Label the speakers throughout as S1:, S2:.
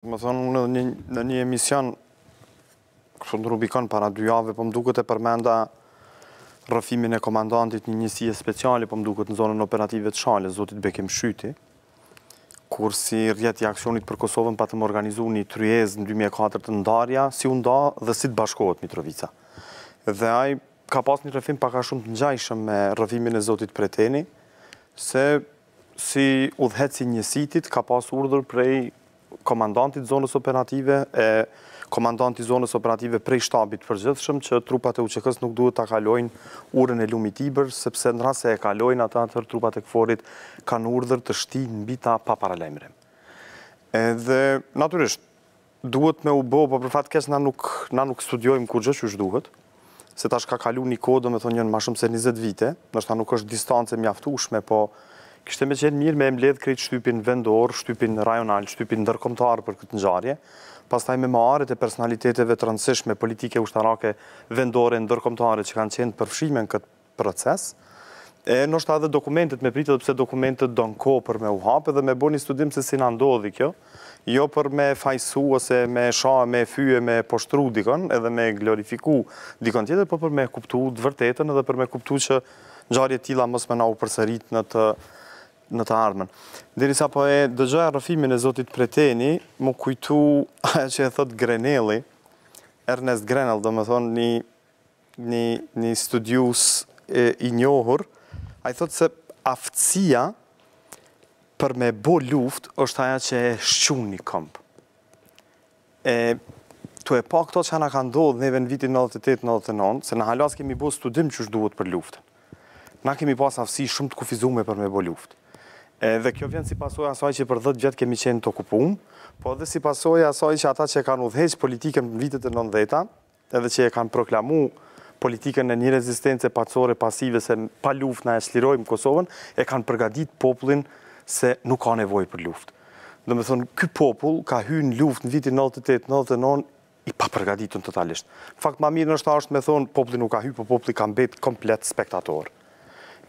S1: Domethonë, unë në një, në një emision, kështu në Rubikon para dy jave, po më duket e përmenda rrëfimin e komandantit një njësie speciale, po më duket në zonën operative të Shalës, zotit Bekim Shyti, kur si Rrjeti i Aksionit për Kosovën patëm organizu një tryez në 2004 te ndarja, si u nda dhe si të bashkohet Mitrovica. Dhe ai ka pas një rrëfim pak a shumë të ngjajshëm me rrëfimin e zotit Preteni, se Si udhëheqës i njësitit, ka pas urdhër prej Komandantit të Zonës Operative e Komandanti i Zonës Operative prej Shtabit të Përgjithshëm që trupat e UÇK-së nuk duhet ta kalojnë urën e lumit Ibër, sepse n'rast se e kalojnë atë atëherë trupat e KFOR-it kanë urdhër të shtijnë mbi ta pa paralajmërim. Edhe natyrisht, Duhet me u bo, po për fat keq na nuk na nuk studiojmë kurrgjë qysh duhet, se tash ka kalu një kohë, domethënë janë më shumë se njëzet vite, ndoshta nuk është distancë e mjaftueshme, po kishte me qenë mirë me e mbledh krejt shtypin vendor, shtypin rajonal, shtypin ndërkombëtar për këtë ngjarje, pastaj me memoaret e personaliteteve të rëndësishme politike ushtarake vendore e ndërkombëtare që kanë qenë të përfshime në këtë proces, e ndoshta edhe dokumentet me pritë edhe pse dokumentet don kohë për me u hap edhe me bo një studim se si na ndodhi kjo, jo për me fajsu ose me sha e me fye, me poshtru dikon edhe me glorifiku dikon tjetër, po për me kuptu të vërtetën edhe për me kuptu që ngjarje të tilla mos me na u përsërit në të në të ardhmen. Derisa po e dëgjoja rrëfimin e zotit Preteni, mu kujtu ajo që e thotë Gelneri, Ernest Gelner, domethonë një Një, një studius e, i njohur, ai thotë se aftësia për me bo luftë është ajo që e shqun një komb. E, tu e pa këto që na ka ndodhë neve në vitin 98-99, se na hala s'kemi bo studim qysh duhet për luftën. Na kemi pas aftësi shumë të kufizume për me bo luftë. E, dhe kjo vjen si pasojë e asaj që për 10 vjet kemi qenë të okupum, po edhe si pasojë e asaj që ata që e kanë udhëheq politikën në vitet e 90-ta, edhe që e kanë proklamu politikën e një rezistence paqësore, pasive, se pa luftë na e çlirojmë Kosovën, e kanë përgadit popullin se nuk ka nevojë për luftë. Domethonë, ky popull ka hy në luftë në vitin 98-99, i papërgaditun totalisht. Në fakt, ma mirë nashta asht me thonë, populli nuk ka hy, po populli ka mbet komplet spektator.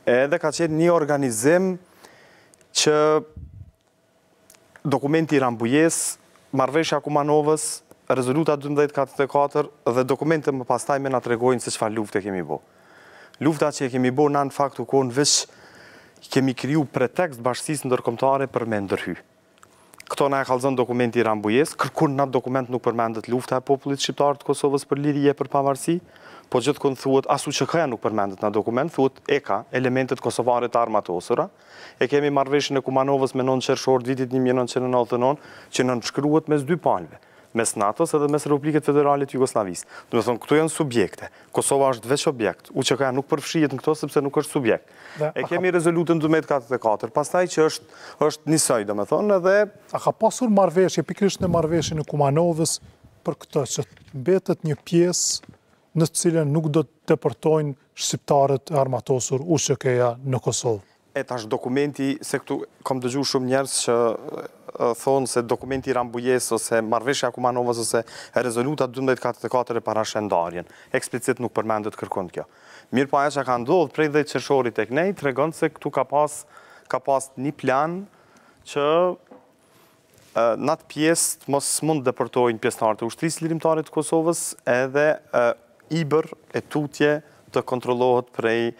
S1: Edhe ka qenë një organizim që dokumenti i Rambujesë, marrëveshja e Kumanovës, rezoluta dymbëdhjetë katëdhjetë e katër dhe dokumentet e mëpastajme na tregojnë se çfarë lufte kemi bo. Lufta që e kemi bo na në fakt u konë veç kemi kriju pretekst bashkësisë ndërkombëtare për me ndërhy. Këto na e kallëzon dokumenti i Rambujesë, kërkund n'atë dokument nuk përmendet lufta e popullit shqiptar të Kosovës për liri e për pavarësi, po gjithkund thuhet, as UÇK-ja nuk përmendet n'atë dokument, thuhet EKA, elementet kosovare të armatosura, E kemi marrëveshjen e Kumanovës me nëntë qershor të vitit një mijë e nëntëqind e nëntëdhjetë e nëntë, që nënshkruhet mes dy palëve, mes NATO-s edhe mes Republiket Federale të Jugosllavisë. Domethonë këtu janë subjekte. Kosova është veç objekt. UÇK-ja nuk përfshihet në këto sepse nuk është subjekt. E kemi rezolutën dymbëdhjetë katëdhjetë e katër, pastaj që është është njësoj, domethënë, edhe
S2: A ka pasur marrëveshje pikërisht në marrëveshjen e Kumanovës për këtë që mbetet një pjesë në të cilën nuk do të depërtojnë shqiptarët e armatosur UÇK-ja në Kosovë.
S1: E tash dokumenti, se këtu kam dëgju shumë njerëz që thonë se dokumenti i Rambujesë ose marrëveshja e Kumanovës ose rezoluta dymbëdhjetë katëdhjetë e katër e parasheh ndarjen. Eksplicit nuk përmendet kërkund kjo. Mirëpo ajo që ka ndodh prej dhjetë qershorit e knej tregon se këtu ka pas ka pas një plan që Në atë pjesë të mos mund të depërtojnë pjesëtarët e Ushtrisë Çlirimtare të Kosovës edhe Ibër e tutje të kontrollohet prej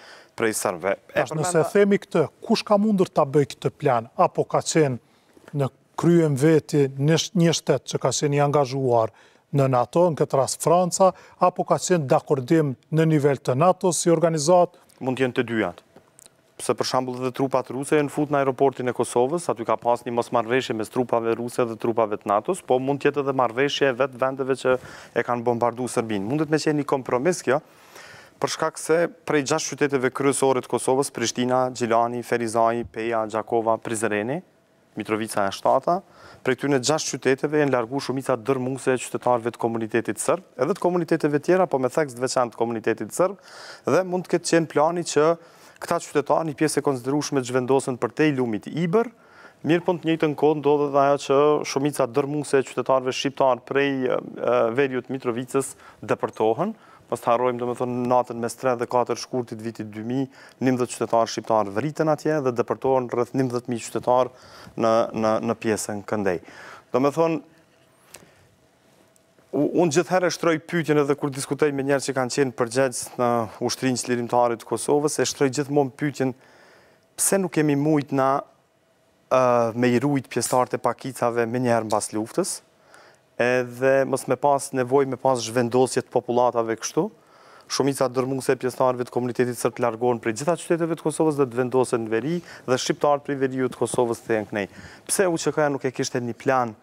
S1: prej serbëve.
S2: Tash nëse e themi këtë, kush ka mundur ta bëjë këtë plan, apo ka qenë në krye në veti një shtet që ka qenë i angazhuar në NATO, në këtë rast Franca, apo ka qenë dakordim në nivel të NATO-s si organizatë?
S1: Mund të jenë të dyjat. Se për shembull edhe trupat ruse janë fut në aeroportin e Kosovës, aty ka pas një mosmarrëveshje mes trupave ruse dhe trupave të NATO-s, po mund të jetë edhe marrëveshje e vetë vendeve që e kanë bombardu Serbinë. Mundet me qenë një kompromis kjo, për shkak se prej gjashtë qyteteve kryesore të Kosovës, Prishtina, Gjilani, Ferizaj, Peja, Gjakova, Prizreni, Mitrovica e shtata, prej këtyne gjashtë qyteteve janë largu shumica dërrmuese e qytetarëve të komunitetit sërb, edhe të komuniteteve tjera, po me theks të veçantë të komunitetit sërb, dhe mund të ketë qenë plani që këta qytetarë një pjesë e konsiderueshme të zhvendosen përtej lumit Ibër, mirëpo në të njëjtën kohë ndodh edhe ajo që shumica dërrmuese e qytetarëve shqiptarë prej veriut të Mitrovicës deportohen, Mos të harrojmë, domethënë, natën mes tre dhe katër shkurtit të vitit dy mijë, njëmbëdhjetë qytetarë shqiptarë vriten atje dhe deportohen rreth njëmbëdhjetë mijë qytetarë në në në pjesën këndej. Domethënë, unë gjithherë e shtroj pyetjen edhe kur diskutoj me njerëz që kanë qenë përgjegjës në Ushtrinë Çlirimtare të Kosovës, e shtroj gjithmonë pyetjen pse nuk kemi mujt na me i rujt pjesëtarët e pakicave menjëherë mbas luftës, edhe mos me pas nevojë me pas zhvendosje të popullatave kështu, shumica dërrmuese e pjesëtarëve të komunitetit sërb të largohen prej gjitha qyteteve të Kosovës dhe të vendosen në veri dhe shqiptarët prej veriut të Kosovës të kthehen kënej. Pse UÇK-ja nuk e kishte një plan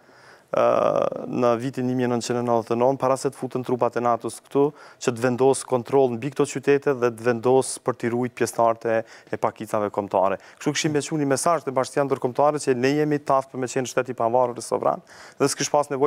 S1: në vitin një mijë e nëntëqind e nëntëdhjetë e nëntë, para se të futen trupat e NATO-s këtu, që të vendosë kontrol mbi këto qytete dhe të vendosë për t'i rujt pjesëtarët e pakicave kombëtare. Kështu kishim me çu ni mesazh te bashkësia ndërkombëtare që ne jemi t'aftë për me qenë shtet i pavarur dhe sovran dhe s'kish pas nevojë